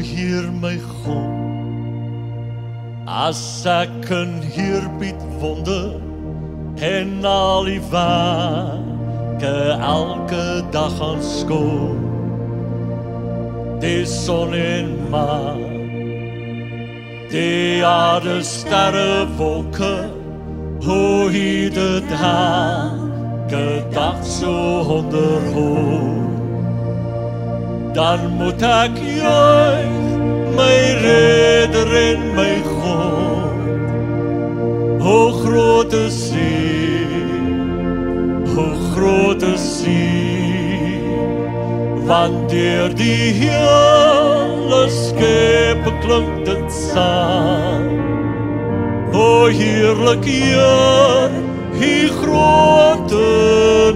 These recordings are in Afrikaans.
hier my God. As ek kan hier bied wonder en al die werke elke dag aanskou. Die son en maan, die aarde sterre wolke, hoe hy dit elke dag so onderhoud dan moet ek juig saam o heerlik Heer U groot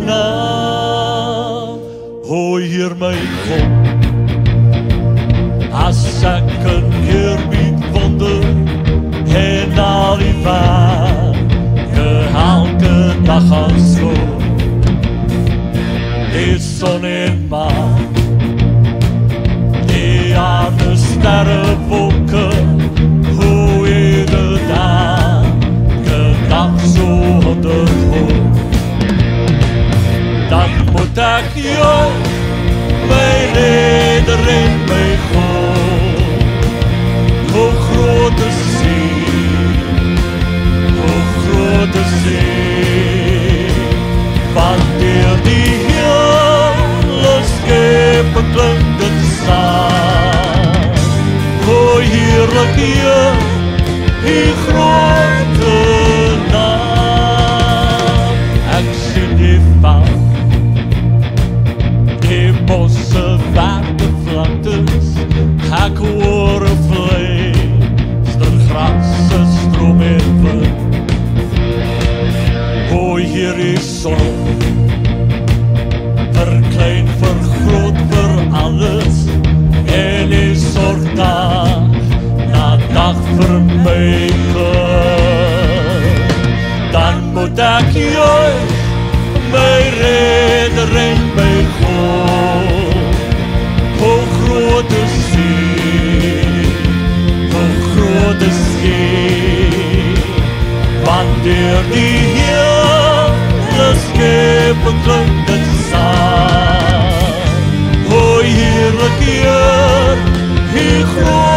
naam. O Heer my God. As ek kan hier met wonder en al die werke onderhoud Dan moet ek jou my redder en my God. O groot is U, o groot is U, want deur die hele skep klink dit saam. O heerlik Heer, U grote klaar. dan moet ek juig my redder en my God. O groot is U, o groot is U, want deur die hele skep klink dit saam. O heerlik Heer, U grote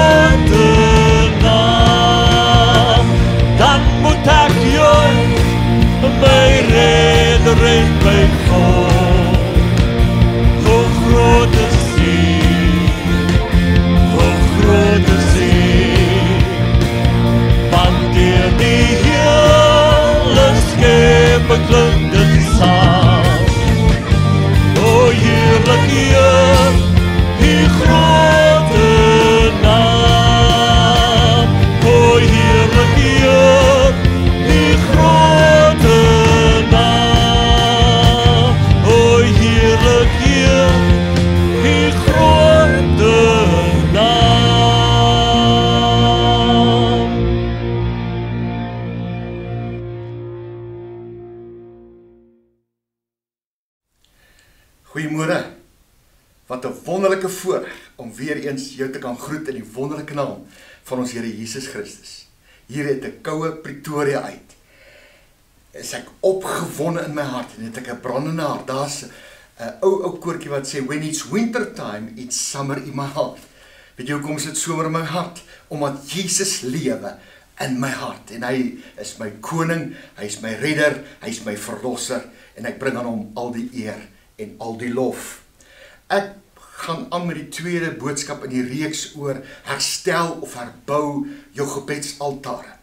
redder en jou te kan groet in die wonderlike naam van ons Here Jesus Christus. Hier uit 'n koue Pretoria uit. Is ek opgewonde in my hart en het ek 'n brandende hart. Daar's 'n ou ou koortjie wat sê when it's winter time, it's summer in my heart. Weet jy hoekom is dit somer in my hart? Omdat Jesus lewe in my hart en hy is my koning, hy is my redder, hy is my verlosser en ek bring aan hom al die eer en al die lof. Ek gaan aan met die tweede boodskap in die reeks oor herstel of herbou jou gebedsaltare.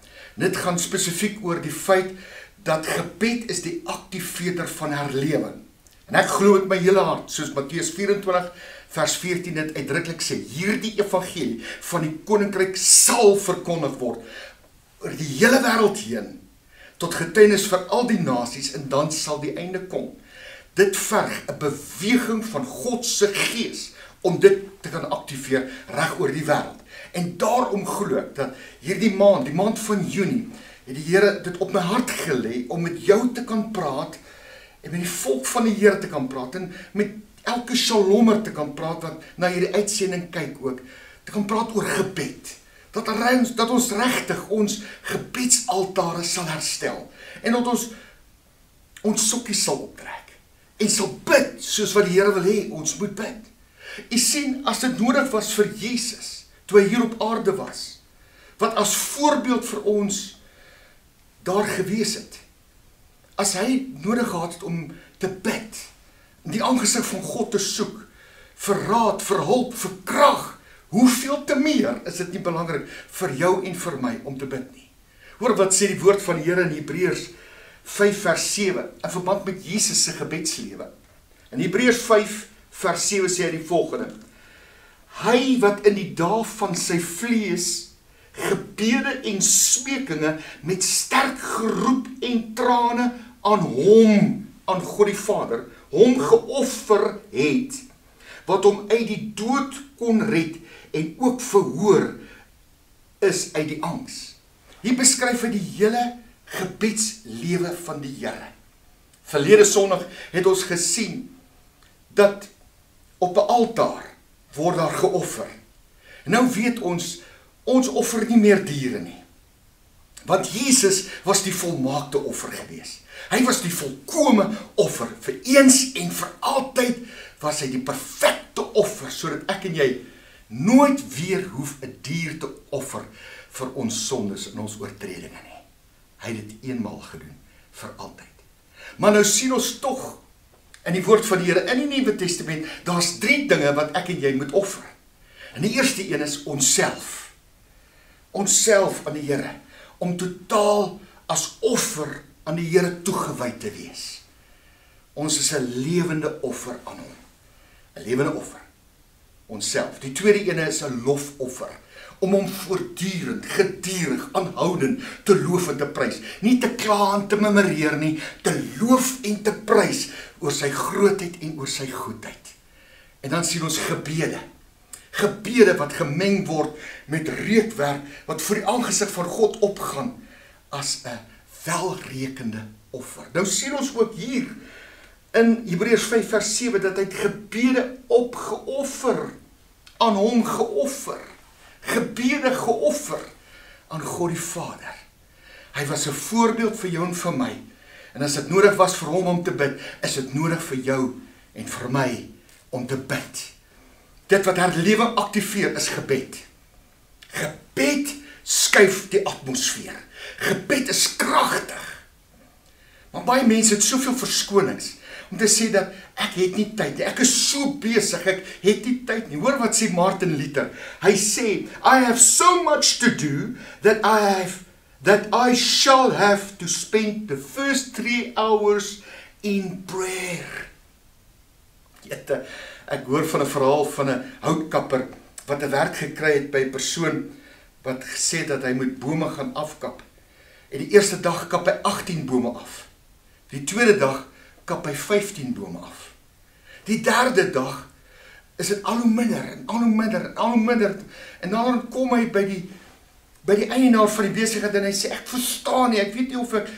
Dit gaan spesifiek oor die feit dat gebed is die aktiveerder van herlewing. En ek glo met my hele hart, soos Matteus 24 vers 14 dit uitdruklik sê, hierdie evangelie van die koninkryk sal verkondig word oor die hele wêreld heen tot getuienis vir al die nasies en dan sal die einde kom. Dit verg 'n beweging van God se gees om dit te kan aktiveer reg oor die wêreld. En daarom glo ek dat hierdie maand, die maand van Junie, het die Here dit op my hart gelê om met jou te kan praat en met die volk van die Here te kan praat en met elke shalommer te kan praat wat na hierdie uitsending kyk ook te kan praat oor gebed. Dat ons dat ons regtig ons gebedsaltare sal herstel en dat ons ons sokkies sal optrek en sal bid soos wat die Here wil hê ons moet bid. U sien as dit nodig was vir Jesus toe hy hier op aarde was wat as voorbeeld vir ons daar gewees het. As hy nodig gehad het om te bid, die aangesig van God te soek vir raad, vir hulp, vir krag, hoeveel te meer is dit nie belangrik vir jou en vir my om te bid nie. Hoor wat sê die woord van die Here in Hebreërs 5 vers 7 in verband met Jesus se gebedslewe. In Hebreërs 5 vers 7 sê hy die volgende: Hy wat in die dae van sy vlees gebede en smekinge met sterk geroep en trane aan hom, aan God die Vader, hom geoffer het wat hom uit die dood kon red en ook verhoor is uit die angs. Hier beskryf hy die hele gebedslewe van die Here. Verlede Sondag het ons gesien dat op 'n altaar word daar geoffer. Nou weet ons ons offer nie meer diere nie. Want Jesus was die volmaakte offer gewees. Hy was die volkomme offer vir eens en vir altyd was hy die perfekte offer sodat ek en jy nooit weer hoef 'n dier te offer vir ons sondes en ons oortredinge nie. Hy het dit eenmal gedoen vir altyd. Maar nou sien ons tog in die woord van die Here in die Nuwe Testament, daar's 3 dinge wat ek en jy moet offer. En die eerste een is onsself. Onsself aan die Here om totaal as offer aan die Here toegewy te wees. Ons is 'n lewende offer aan hom. 'n Lewende offer. Onsself. Die tweede een is 'n lofoffer om hom voortdurend, gedurig, aanhoudend te loof en te prys. Nie te kla en te memoreer nie, te loof en te prys oor sy grootheid en oor sy goedheid. En dan sien ons gebede. Gebede wat gemeng word met reukwerk wat voor die aangesig van God opgaan as 'n welrekende offer. Nou sien ons ook hier in Hebreërs 5 vers 7 dat hy gebede opgeoffer aan hom geoffer. Gebede geoffer aan God die Vader. Hy was 'n voorbeeld vir jou en vir my. En as dit nodig was vir hom om te bid, is dit nodig vir jou en vir my om te bid. Dit wat herlewing aktiveer is gebed. Gebed skuif die atmosfeer. Gebed is kragtig. Maar baie mense het soveel verskonings om te sê dat ek het nie tyd nie. Ek is so besig, ek het nie tyd nie. Hoor wat sê Martin Luther? Hy sê, "I have so much to do that I have that I shall have to spend the first 3 hours in prayer." Jette, ek hoor van 'n verhaal van 'n houtkapper wat 'n werk gekry het by 'n persoon wat gesê het dat hy moet bome gaan afkap. En die eerste dag kap hy 18 bome af. Die tweede dag kap hy 15 bome af. Die derde dag is dit al hoe minder en al hoe minder en al hoe minder en dan kom hy by die by die eienaar van die besigheid en hy sê ek verstaan nie, ek weet nie of ek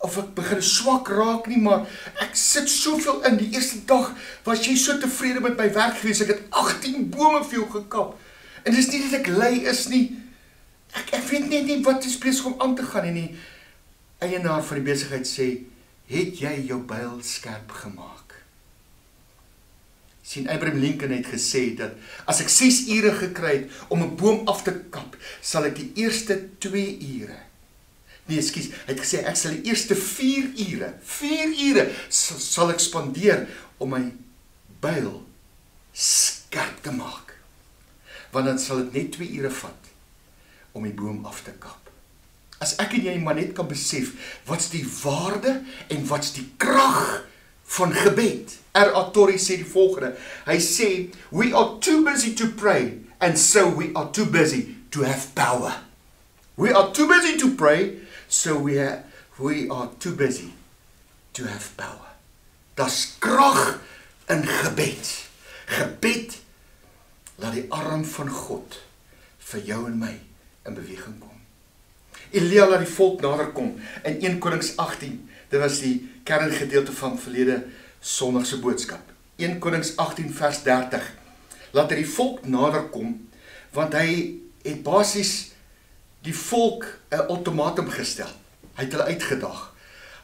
of ek begin swak raak nie, maar ek sit soveel in. Die eerste dag was jy so tevrede met my werk gewees. Ek het 18 bome vir jou gekap. En dis nie dat ek lui is nie. Ek ek weet net nie wat is besig om aan te gaan nie. Eienaar van die besigheid sê, "Het jy jou byl skerp gemaak?" sien Abraham Lincoln het gesê dat as ek 6 ure gekry het om 'n boom af te kap, sal ek die eerste 2 ure Nee, ekskuus, hy het gesê ek sal die eerste 4 ure, 4 ure sal ek spandeer om my byl skerp te maak. Want dan sal dit net 2 ure vat om die boom af te kap. As ek en jy maar net kan besef wat's die waarde en wat's die krag van gebed. Er Atori sê die volgende. Hy sê we are too busy to pray and so we are too busy to have power. We are too busy to pray so we are, we are too busy to have power. Das krag in gebed. Gebed laat die arm van God vir jou en my in beweging kom. Elia laat die volk nader kom in 1 Konings 18. Dit was die kerngedeelte van verlede Sondag se boodskap. 1 Konings 18 vers 30. Laat hy die volk nader kom want hy het basies die volk 'n ultimatum gestel. Hy het hulle uitgedaag.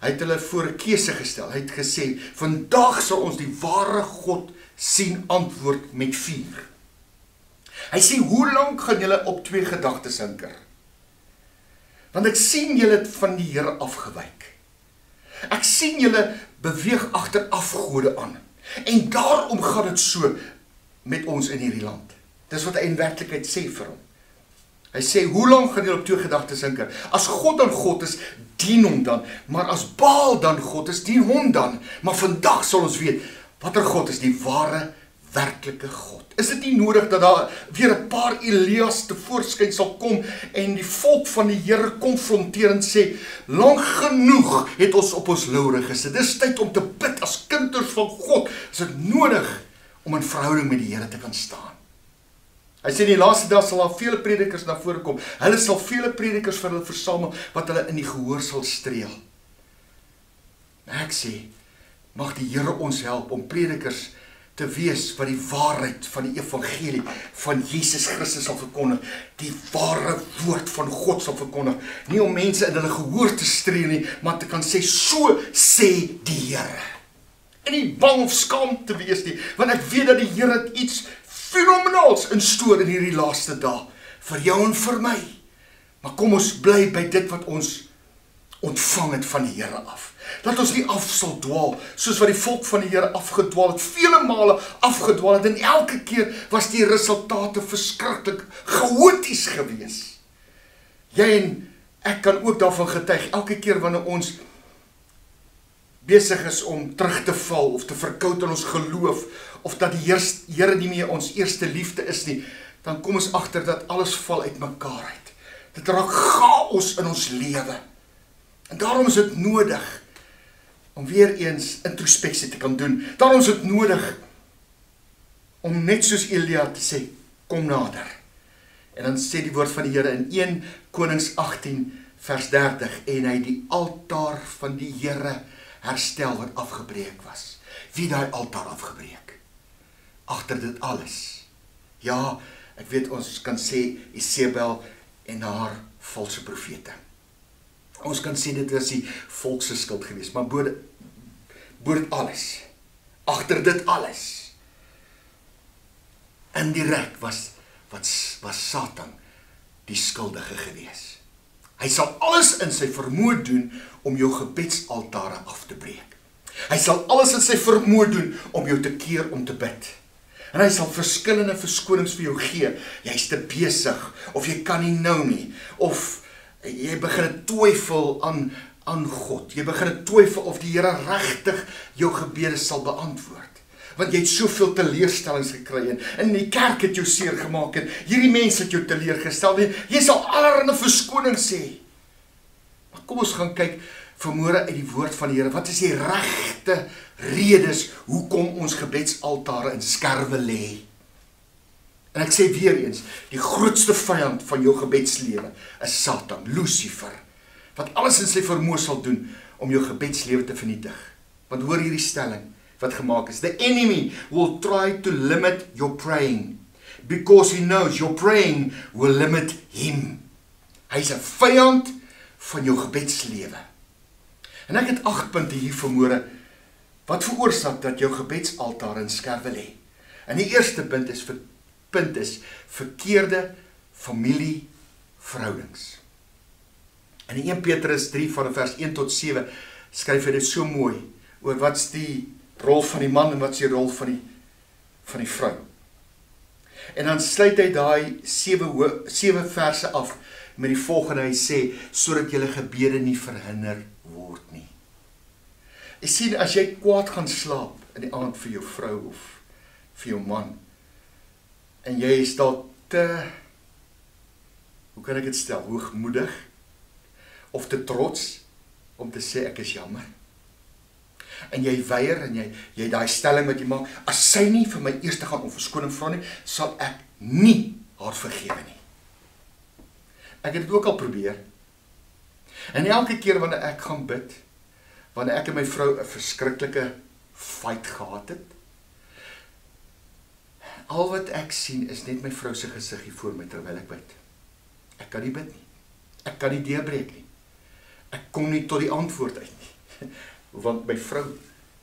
Hy het hulle voor 'n keuse gestel. Hy het gesê: "Vandag sal ons die ware God sien antwoord met vuur." Hy sê: "Hoe lank gaan julle op twee gedagtes hinker?" Want ek sien julle van die Here afgewyk. Ek sien julle beweeg agter afgode aan. En daarom gaan dit so met ons in hierdie land. Dis wat hy in werklikheid sê vir hom. Hy sê, "Hoe lank gaan julle op twee gedagtes hinker? As God dan God is, dien hom dan, maar as Baal dan God is, dien hom dan. Maar vandag sal ons weet watter God is die ware werklike God. Is dit nie nodig dat daar weer 'n paar Elias te voorskyn sal kom en die volk van die Here konfronteer en sê, "Lank genoeg het ons op ons laure gesit. Dis tyd om te bid as kinders van God. Is dit nodig om in verhouding met die Here te kan staan?" Hy sê die laaste dag sal daar vele predikers na vore kom. Hulle sal vele predikers vir hulle versamel wat hulle in die gehoor sal streel. Ek sê mag die Here ons help om predikers te wees wat die waarheid van die evangelie van Jesus Christus sal verkondig, die ware woord van God sal verkondig, nie om mense in hulle gehoor te streel nie, maar te kan sê so sê die Here. En nie bang of skaam te wees nie, want ek weet dat die Here iets fenomenaals instoor in hierdie laaste dae vir jou en vir my. Maar kom ons bly by dit wat ons ontvang het van die Here af. Dat ons nie af sal dwaal soos wat die volk van die Here afgedwaal het, vele male afgedwaal het en elke keer was die resultate verskriklik chaoties geweest. Jy en ek kan ook daarvan getuig elke keer wanneer ons besig is om terug te val of te verkout in ons geloof of dat die Here nie meer ons eerste liefde is nie, dan kom ons agter dat alles val uitmekaar uit. Dit raak chaos in ons lewe. En daarom is dit nodig om weer eens introspeksie te kan doen. Daarom is dit nodig om net soos Elia te sê, kom nader. En dan sê die woord van die Here in 1 Konings 18 vers 30 en hy die altaar van die Here herstel wat afgebreek was. Wie daai altaar afgebreek? Agter dit alles. Ja, ek weet ons kan sê Isebel en haar valse profete. Ons kan sê dit was die volk se skuld geweest, maar bo bo dit alles. Agter dit alles. In die rek was wat was Satan die skuldige geweest. Hy sal alles in sy vermoë doen om jou gebedsaltare af te breek. Hy sal alles in sy vermoë doen om jou te keer om te bid. En hy sal verskillende verskonings vir jou gee. Jy's te besig of jy kan nie nou nie of jy begin twyfel aan aan God. Jy begin twyfel of die Here regtig jou gebede sal beantwoord. Want jy het soveel teleurstellings gekry en in die kerk het jou seer gemaak en hierdie mense het jou teleurgestel. Jy sal allerlei verskonings sê. Maar kom ons gaan kyk vanmôre uit die woord van die Here. Wat is die regte redes hoekom ons gebedsaltare in skerwe lê? En ek sê weer eens, die grootste vyand van jou gebedslewe is Satan, Lucifer, wat alles in sy vermoë sal doen om jou gebedslewe te vernietig. Want hoor hierdie stelling wat gemaak is. The enemy will try to limit your praying because he knows your praying will limit him. Hy's 'n vyand van jou gebedslewe. En ek het 8 punte hier vermoere wat veroorsaak dat jou gebedsaltaar in skerwe lê. En die eerste punt is vir punt is verkeerde familieverhoudings. In 1 Petrus 3 van vers 1 tot 7 skryf hy dit so mooi oor wat's die rol van die man en wat's die rol van die van die vrou. En dan sluit hy daai 7 7 verse af met die volgende hy sê sodat julle gebede nie verhinder word nie. Ek sien as jy kwaad gaan slaap in die aand vir jou vrou of vir jou man en jy is dalk te hoe kan ek dit stel? Hoogmoedig? Of te trots om te sê ek is jammer. En jy weier en jy jy daai stelling wat jy maak as sy nie vir my eers te gaan om verskoning vra nie sal ek nie haar vergewe nie. Ek het dit ook al probeer. En elke keer wanneer ek gaan bid, wanneer ek en my vrou 'n verskriklike fight gehad het, al wat ek sien is net my vrou se gesig hier voor my terwyl ek bid. Ek kan nie bid nie. Ek kan nie deurbreek nie. Ek kom nie tot die antwoord uit nie. Want my vrou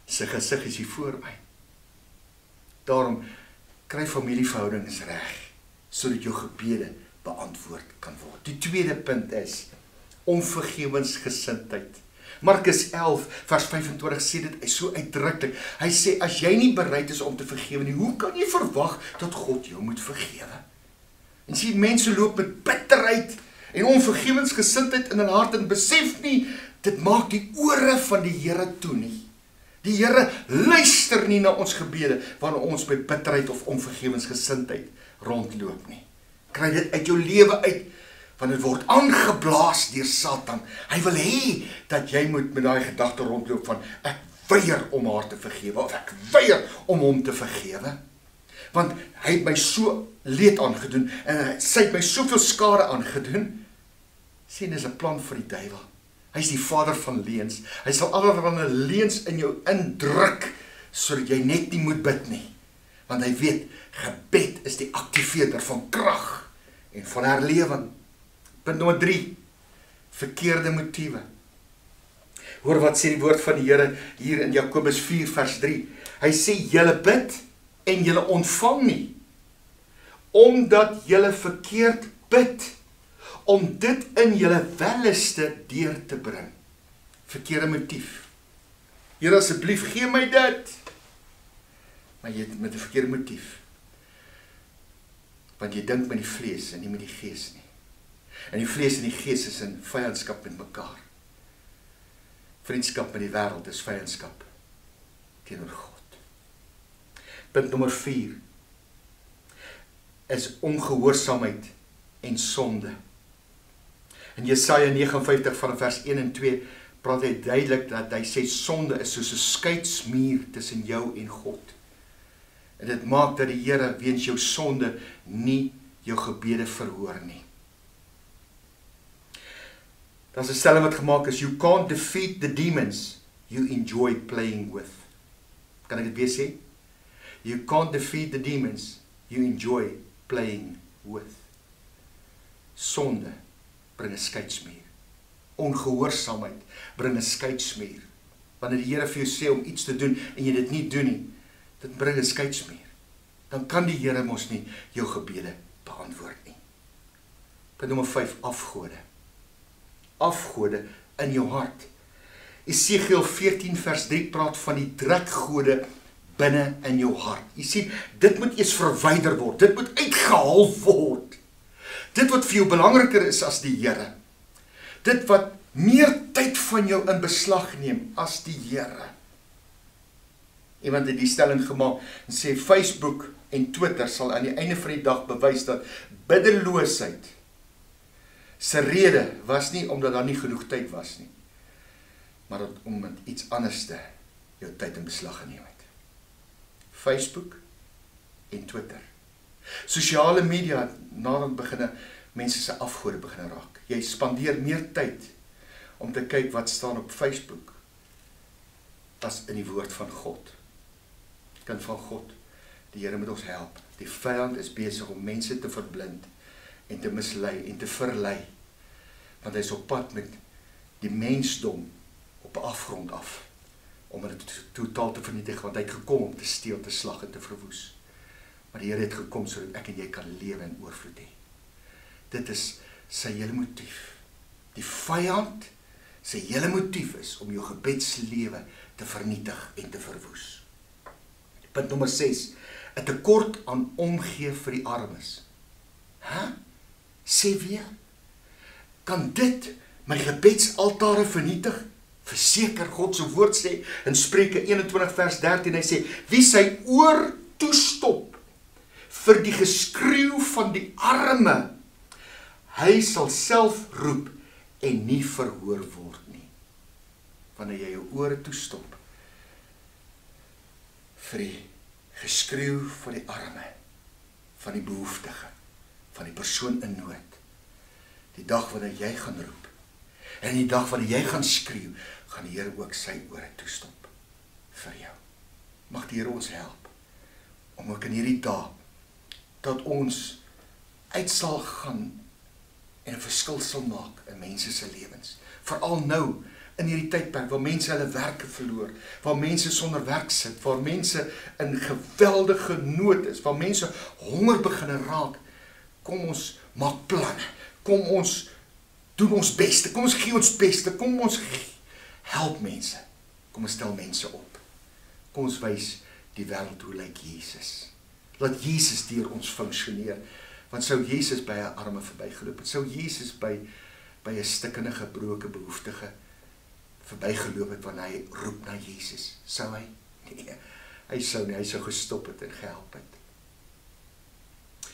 se gesig is hier voor my. Daarom kry familieverhoudings reg sodat jou gebede beantwoord kan word. Die tweede punt is onvergewensgesindheid. Markus 11 vers 25 sê dit so uitdruklik. Hy sê as jy nie bereid is om te vergewe nie, hoe kan jy verwag dat God jou moet vergewe? En sien mense loop met bitterheid en onvergewensgesindheid in hulle hart en besef nie dit maak die ore van die Here toe nie. Die Here luister nie na ons gebede wanneer ons met bitterheid of onvergewensgesindheid rondloop nie. Kry dit uit jou lewe uit want dit word aangeblaas deur Satan. Hy wil hê dat jy moet met daai gedagte rondloop van ek weier om haar te vergewe of ek weier om hom te vergewe. Want hy het my so leed aangedoen en hy het my soveel skade aangedoen. sien is 'n plan vir die duiwel. Hy's die vader van leuns. Hy sal allerlei leuns in jou indruk sodat jy net nie moet bid nie. Want hy weet gebed is die aktiveerder van krag en van herlewing. Punt nommer 3. Verkeerde motiewe. Hoor wat sê die woord van die Here hier in Jakobus 4 vers 3. Hy sê julle bid en julle ontvang nie omdat julle verkeerd bid om dit in julle welleste deur te bring. Verkeerde motief. Here asseblief gee my dit. Maar jy het met 'n verkeerde motief. Want jy dink met die vlees en nie met die gees nie. En die vlees en die gees is in vyandskap met mekaar. Vriendskap met die wêreld is vyandskap teenoor God. Punt nommer 4 is ongehoorsaamheid en sonde. In Jesaja 59 van vers 1 en 2 praat hy duidelik dat hy sê sonde is soos 'n skeidsmuur tussen jou en God. En dit maak dat die Here weens jou sonde nie jou gebede verhoor nie. Daar's 'n stelling wat gemaak is you can't defeat the demons you enjoy playing with. Kan ek dit weer sê? You can't defeat the demons you enjoy playing with. Sonde bring 'n skeidsmuur. Ongehoorsaamheid bring 'n skeidsmuur. Wanneer die Here vir jou sê om iets te doen en jy dit nie doen nie, dit bring 'n skeidsmuur. Dan kan die Here mos nie jou gebede beantwoord nie. Punt nommer 5 afgode afgode in jou hart. Esegiel 14 vers 3 praat van die trekgode binne in jou hart. Jy sien, dit moet eers verwyder word. Dit moet uitgehaal word. Dit wat vir jou belangriker is as die Here. Dit wat meer tyd van jou in beslag neem as die Here. Iemand het die stelling gemaak en sê Facebook en Twitter sal aan die einde van die dag bewys dat biddeloosheid se rede was nie omdat daar nie genoeg tyd was nie maar dat om met iets anders te jou tyd in beslag geneem het. Facebook en Twitter. Sosiale media nadat beginne mense se afgode begin raak. Jy spandeer meer tyd om te kyk wat staan op Facebook as in die woord van God. Kind van God die Here moet ons help. Die vyand is besig om mense te verblind en te mislei en te verlei want hy is op pad met die mensdom op 'n afgrond af om dit totaal te vernietig want hy het gekom om te steel, te slag en te verwoes. Maar die Here het gekom sodat ek en jy kan lewe in oorvloed hê. Dit is sy hele motief. Die vyand sy hele motief is om jou gebedslewe te vernietig en te verwoes. Punt nommer 6: 'n tekort aan omgee vir die armes. Hæ? Sê weer kan dit my gebedsaltare vernietig? Verseker God se woord sê in Spreuke 21 vers 13 hy sê wie sy oor toestop vir die geskreeu van die arme hy sal self roep en nie verhoor word nie wanneer jy jou ore toestop vir die geskreeu van die arme van die behoeftige van die persoon in nood die dag wanneer jy gaan roep en die dag wanneer jy gaan skreeu gaan die Here ook sy ore toestop vir jou mag die Here ons help om ook in hierdie dae dat ons uit sal gaan en 'n verskil sal maak in mense se lewens. Veral nou in hierdie tydperk waar mense hulle werke verloor, waar mense sonder werk sit, waar mense in geweldige nood is, waar mense honger begin raak. Kom ons maak planne. Kom ons doen ons beste. Kom ons gee ons beste. Kom ons help mense. Kom ons stel mense op. Kom ons wys die wêreld hoe lyk Jesus. Laat Jesus deur ons funksioneer. Want sou Jesus by 'n arme verbygeloop het, sou Jesus by by 'n stikkende gebroke behoeftige verbygeloop het wanneer hy roep na Jesus, sou hy? Nee. Hy sou nie, hy sou gestop het en gehelp het.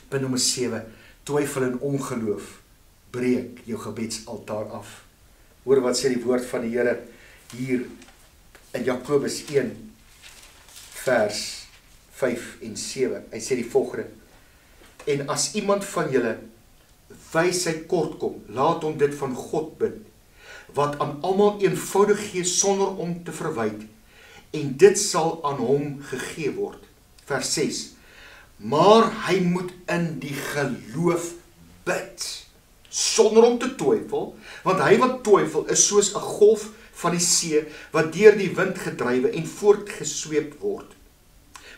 Punt nommer 7: Twyfel en ongeloof breek jou gebedsaltaar af. Hoor wat sê die woord van die Here hier in Jakobus 1 vers 5 en 7. Hy sê die volgende: En as iemand van julle wysheid kort kom, laat hom dit van God bid wat aan almal eenvoudig gee sonder om te verwyd en dit sal aan hom gegee word. Vers 6. Maar hy moet in die geloof bid sonder om te twyfel, want hy wat twyfel is soos 'n golf van die see wat deur die wind gedrywe en voortgesweep word.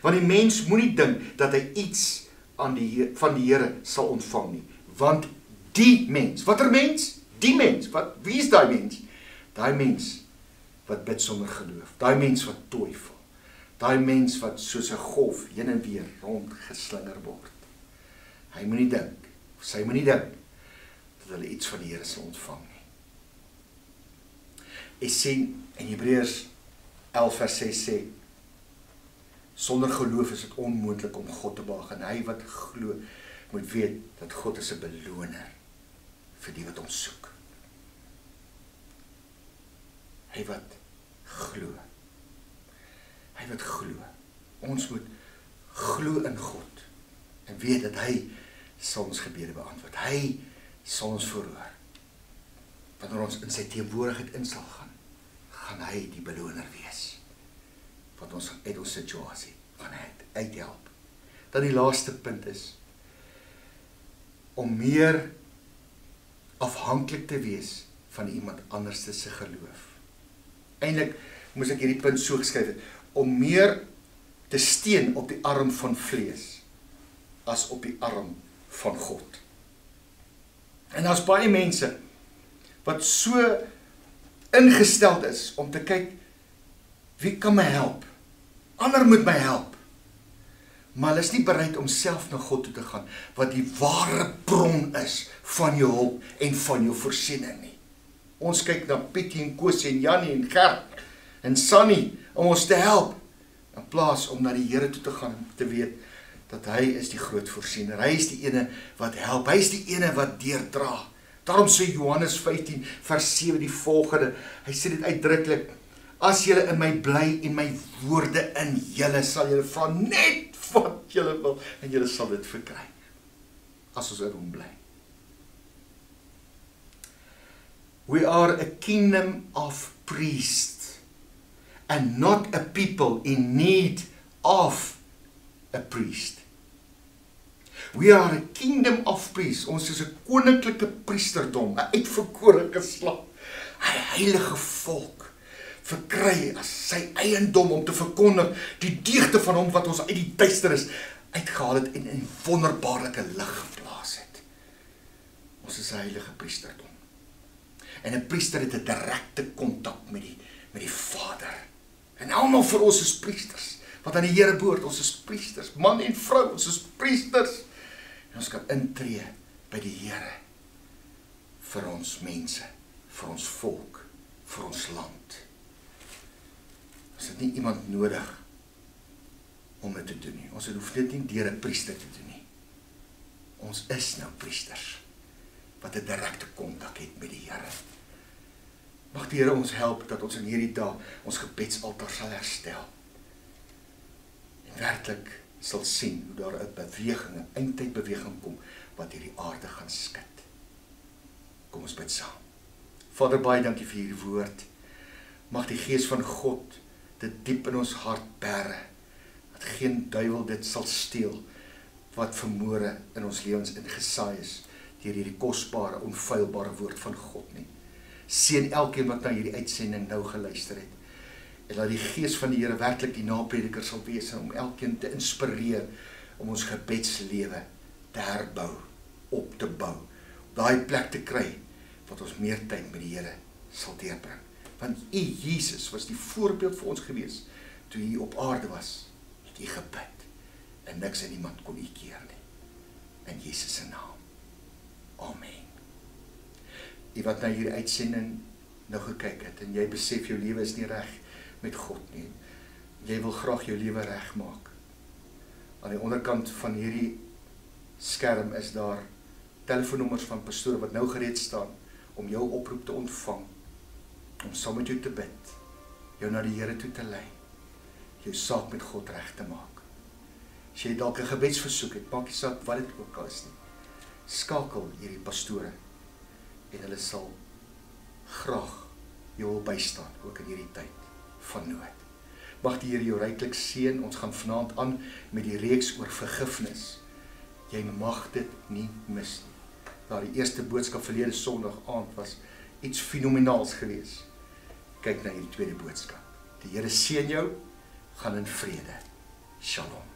Want die mens moenie dink dat hy iets aan die van die Here sal ontvang nie, want die mens, watter mens? Die mens, wat wie is daai mens? Daai mens wat bid sonder geloof, daai mens wat twyfel. Daai mens wat soos 'n golf heen en weer rondgeslinger word. Hy moenie dink, sy moenie dink dat hulle iets van die Here sal ontvang nie. Ek sien in Hebreërs 11 vers 6 sê sonder geloof is dit onmoontlik om God te behaag en hy wat glo moet weet dat God is 'n beloner vir die wat hom soek. Hy wat glo. Hy wat glo. Ons moet glo in God en weet dat hy sal ons gebede beantwoord. Hy sal ons verhoor. Wanneer ons in sy teenwoordigheid in sal gaan, gaan hy die beloner wees. Wat ons uit ons situasie gaan uithelp. Dan die laaste punt is om meer afhanklik te wees van iemand anders se geloof. Eindelik moes ek hierdie punt so geskryf het om meer te steun op die arm van vlees as op die arm van God. En daar's baie mense wat so ingestel is om te kyk wie kan my help? Ander moet my help. Maar hulle is nie bereid om self na God toe te gaan wat die ware bron is van jou hulp en van jou voorsiening nie. Ons kyk na Pietie en Koos en Jannie en Gert en Sunny om ons te help in plaas om na die Here toe te gaan te weet dat hy is die groot voorsiener. Hy is die ene wat help. Hy is die ene wat deurdra. Daarom sê Johannes 15 vers 7 die volgende. Hy sê dit uitdruklik: As julle in my bly en my woorde in julle sal julle van net wat julle wil en julle sal dit verkry. As ons in hom bly. We are a kingdom of priests and not a people in need of a priest. We are a kingdom of priests. Ons is 'n koninklike priesterdom, 'n uitverkore geslag, 'n heilige volk verkry as sy eiendom om te verkondig die deugde van hom wat ons uit die duisternis uitgehaal het en in wonderbaarlike lig geplaas het. Ons is 'n heilige priesterdom. En 'n priester het 'n direkte kontak met die met die Vader. En almal vir ons is priesters wat aan die Here behoort. Ons is priesters, man en vrou, ons is priesters. En ons kan intree by die Here vir ons mense, vir ons volk, vir ons land. Ons het nie iemand nodig om dit te doen nie. Ons hoef dit nie deur 'n priester te doen nie. Ons is nou priesters wat 'n direkte kontak het met die Here. Mag die Here ons help dat ons in hierdie dae ons gebedsaltaar sal herstel. En werklik sal sien hoe daar 'n beweging, 'n eindtyd beweging kom wat hierdie aarde gaan skud. Kom ons bid saam. Vader baie dankie vir hierdie woord. Mag die gees van God dit diep in ons hart bære. Dat geen duiwel dit sal steel wat vermoere in ons lewens ingesaai is deur hierdie kosbare, onfeilbare woord van God nie. Seën elkeen wat na hierdie uitsending nou geluister het. En laat die gees van die Here werklik die naprediker sal wees om elkeen te inspireer om ons gebedslewe te herbou, op te bou. Daai plek te kry wat ons meer tyd met die Here sal deurbring. Want U Jesus was die voorbeeld vir ons gewees toe hy op aarde was. Het hy gebid en niks en niemand kon u keer nie. In Jesus se naam. Amen. Jy wat na hierdie uitsending nou gekyk het en jy besef jou lewe is nie reg met God nie. Jy wil graag jou lewe regmaak. Aan die onderkant van hierdie skerm is daar telefoonnommers van pastore wat nou gereed staan om jou oproep te ontvang om saam met jou te bid, jou na die Here toe te lei, jou saak met God reg te maak. As jy dalk 'n gebedsversoek het, maak nie saak wat dit ook al is nie. Skakel hierdie pastore en hulle sal graag jou bystaan ook in hierdie tyd van nood. Mag die Here jou ryklik seën. Ons gaan vanaand aan met die reeks oor vergifnis. Jy mag dit nie mis nie. Daardie eerste boodskap verlede Sondag aand was iets fenomenaals geweest kyk na hierdie tweede boodskap. Die Here seën jou. Gaan in vrede. Shalom.